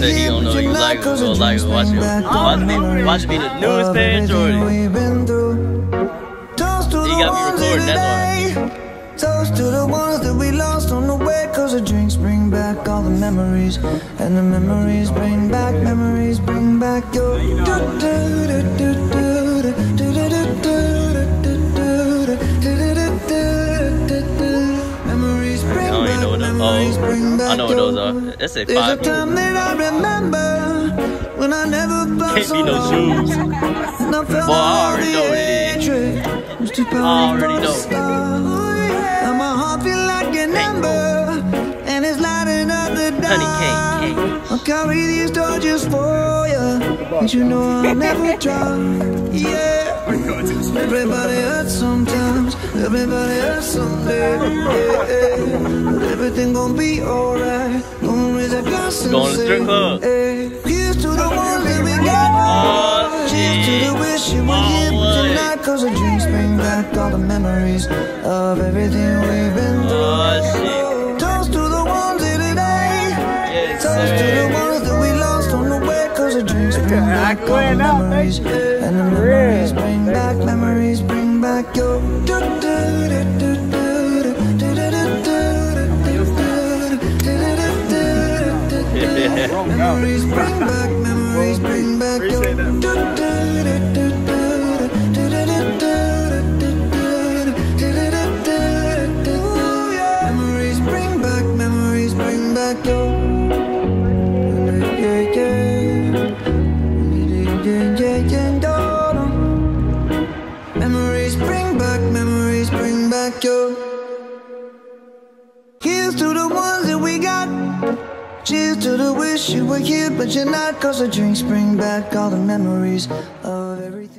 wish you he don't know you like not. it, Cause so like drinks watch bring it. Watch the me- watch me the newest of page, everything Jordy. we've been through. Toast to He got me ones recording, that's today. Toast to the ones that we lost on the way Cause the drinks bring back all the memories And the memories bring back, memories bring back your Memories oh, I know what those are. That's a There's a five. time that I remember When I never Can't be no shoes. And I felt Boy, I already know what it is. hatred was too I already know. And my heart feel like an ember And it's lighting up the dark Honey cake, I'll carry these torches for you But you know I'll never drop Yeah Everybody hurts sometimes Everybody hurts someday yeah, yeah. But everything gon' be alright. Gonna raise a glass and Going to say strip club. hey, Here's to the ones that we got. Oh, Cheers to the wish you were here but Oh, you're not Cause the drinks bring back all the memories Of everything we've been through. Oh, shit. Toast to the ones here today. Yes, Toast to the ones that we lost on the way Cause the drinks bring back all the memories. And the memories bring back, memories bring your Memories bring back, memories bring back your back your Here's to the ones that we got. Cheers to the wish you were here but you're not. Cause the drinks bring back all the memories of everything